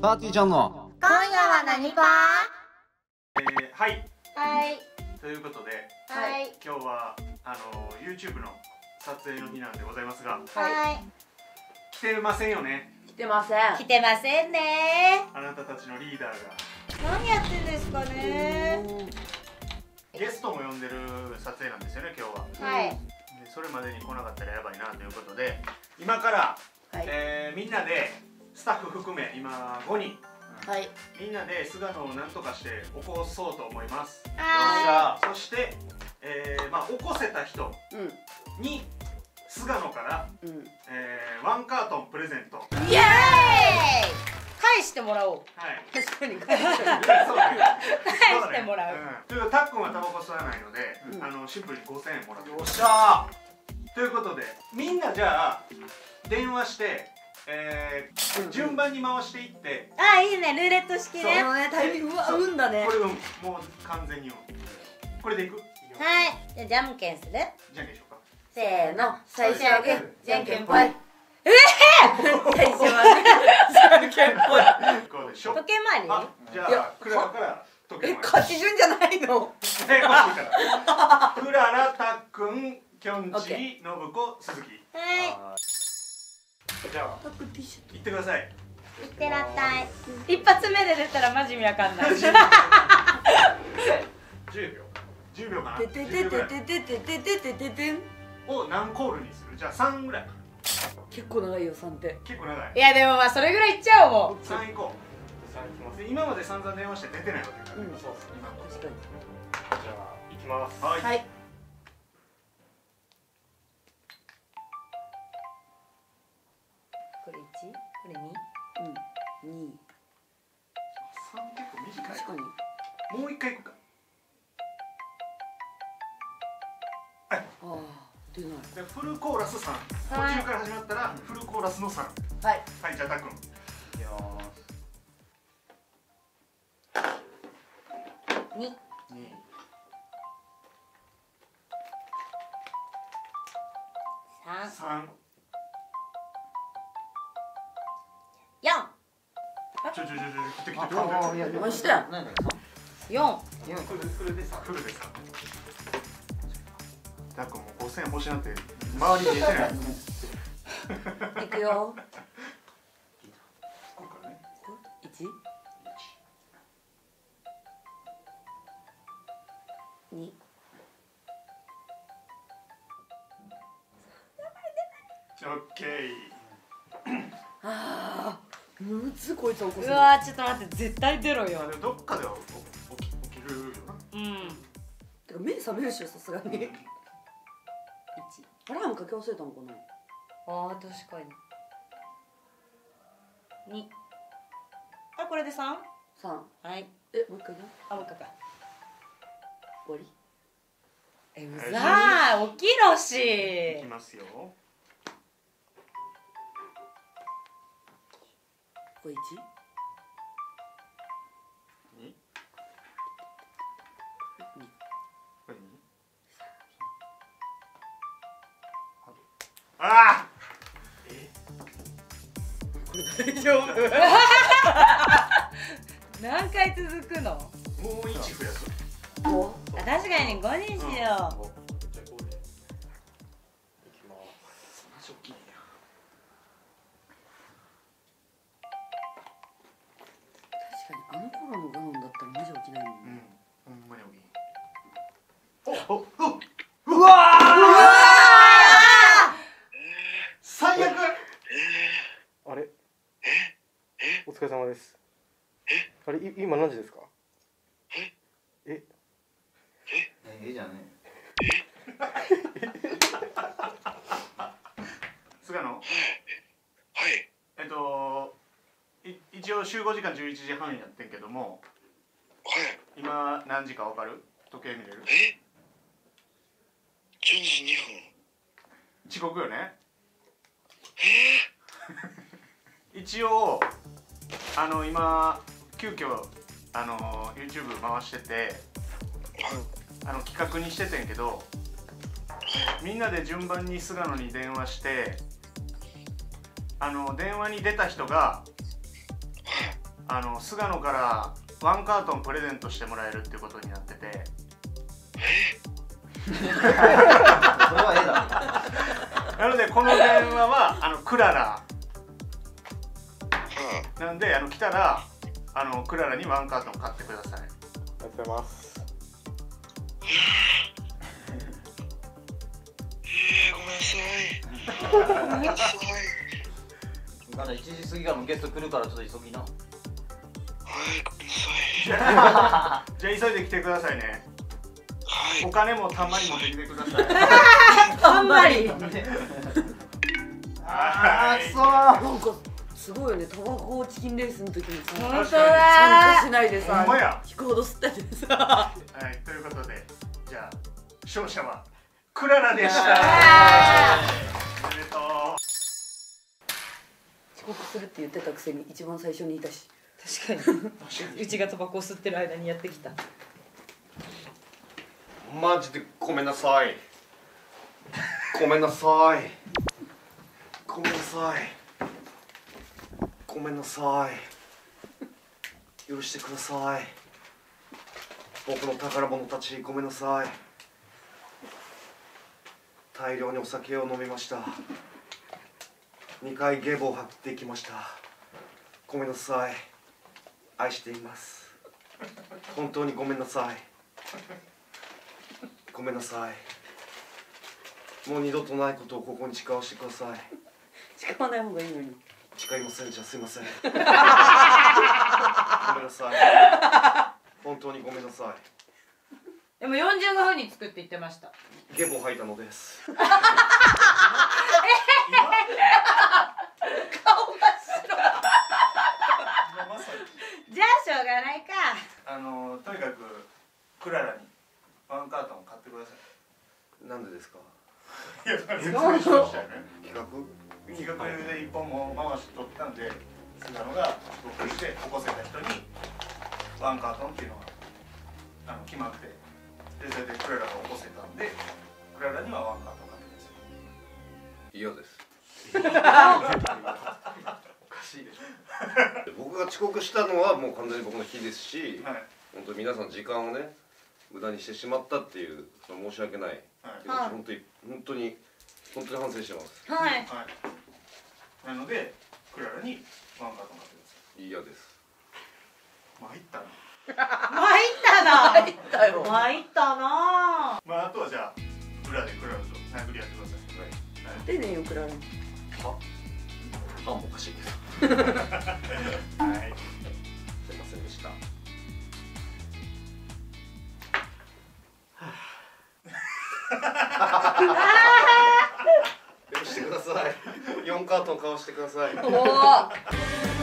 パーティーちゃんの。今夜は何パえーはい。はい。ということではい。今日はあの YouTube の撮影の日なんでございますがはい。来てませんよね。来てません。来てませんね。あなたたちのリーダーが。何やってんですかね。ゲストも呼んでる撮影なんですよね今日は。はい。でそれまでに来なかったらやばいなということで今から、はい。えーみんなでスタッフ含め今5人。はい。みんなで菅野を何とかして起こそうと思います。はそして、えーまあ、起こせた人うに菅野から、んうん。えーワンカートンプレゼント。はいイエーイ！返してもらおう。確かに そうだね。返してもらう。うん。ということでたっくんはタバコ吸わないので、うん。あのシンプルに5000円もらって。よっしゃということでみんなじゃあ電話して、えーうん順番に回していって。あいいね。ルーレット式ね。このねタイミングう運だね。これうんもう完全に。うんこれでいく？はい。じゃあじゃんけんする。じゃんけんしようか。せーの。最初はグーじゃんけんぽい。え最初はね。じゃんけんぽい。こうでしょ時計回り？あじゃあクララから時計え回り。勝ち順じゃないの？え欲しいから。クララたっくんきょんちりのぶこ鈴木。はじゃあタックティッシュ。行ってくださいいいってらっしゃい。一発目で出たらマジ意味わかんない。10秒。10秒かな？ててて10秒ぐらいててててててててんを何コールにするじゃあ3ぐらい結構長いよ3って結構長いいやでもまあそれぐらいいっちゃおうも3行こうで今まで散々電話して出てないわけだから、うんそうそう今のとこ確かにじゃあ行きますはい、はいれ 2? うん。2 3結構短い。確かに。もう一回いくか。ああ出ない。でフルコーラス3途はい。中から始まったらフルコーラスの3ははい。いじゃあたっくん。行きます2 2 3 3 4ちょちょちょちょ来て来てしてん何だか4フルフルで3フルで3たっくんもう5000円欲しなって周り見えてない。いくよ。ここからね。1? 2オッケー。ああむずこいつ起こすのうわーちょっと待って絶対出ろよ。あでもどっかでは起き起きるよな。うん。てか目覚めるっしょさすがに。1アラームかけ忘れたのかな。あー確かに。2あこれで 3? 3はい。えもう一回ねあもう一回か。終わり。えうざー起きろいしきますよこれ 1? 2これ2あこれ大丈夫何回続くの？あもう1増やすおあ確かに5にしよう様です。あれい今何時ですか？え？え？え？じゃね。菅野？はい。えっとい一応集合時間11時半やってんけども。はい。今何時か分かる？時計見れる？え？12時2分。遅刻よね。え？一応あの今急遽あの YouTube 回しててあの企画にしててんけどみんなで順番に菅野に電話してあの電話に出た人があの菅野からワンカートンプレゼントしてもらえるっていうことになってて。それはええだなのでこの電話はあのクララはなんであの来たらあのクララにワンカートン買ってください。ありがとうございます。えー、ごめんなさい。ごめんなさい。まだ1時過ぎからのゲスト来るからちょっと急ぎな。はいごめんなさい。じゃあ急いで来てくださいね。はい。お金もたんまり持ってきてください。あんまり。あーくそーなんかすごいよね。タバコチキンレースの時にさ。本当参加だしないでさほんまや。引くほど吸っててさ。はいということでじゃあ勝者はクララでした。おめでとう。遅刻するって言ってたくせに一番最初にいたし。確かに。うちがタバコを吸ってる間にやってきた。マジでごめんなさい。ごめんなさい。ごめんなさいごめんなさい。許してください。僕の宝物たちごめんなさい。大量にお酒を飲みました。2回ゲボを吐ってきました。ごめんなさい。愛しています。本当にごめんなさい。ごめんなさい。もう二度とないことをここに誓わせてください。誓わない方がいいのに。誓いませんじゃあすいません。ごめんなさい。本当にごめんなさでも45分に作って言ってました。いゲボを吐いたのです。じゃあしょうがないか。あのとにかくクララにワンカートン買ってください。なんでですか？いや説明しましたよね企画企画で一本も回し取ったんで菅野が遅刻して起こせた人にワンカートンっていうのがあの決まってでそれでクララが起こせたんでクララにはワンカートン買ってください嫌です。おかしいでしょ。僕が遅刻したのはもう完全に僕の日ですしはい。本当に皆さん時間をね無駄にしてしまったっていうその申し訳ない。はい。気持ち本当に本当に本当に反省してます。はい。はいなのでクララにワンカートン買ってくださ嫌です。い参ったな。参ったな。入ったよ。参ったな。まああとはじゃあ裏でクララと殴り合ってください。丁寧よくられる歯もおかしいです。は いすいませんでした。許してください。4カートン買わしてください。おお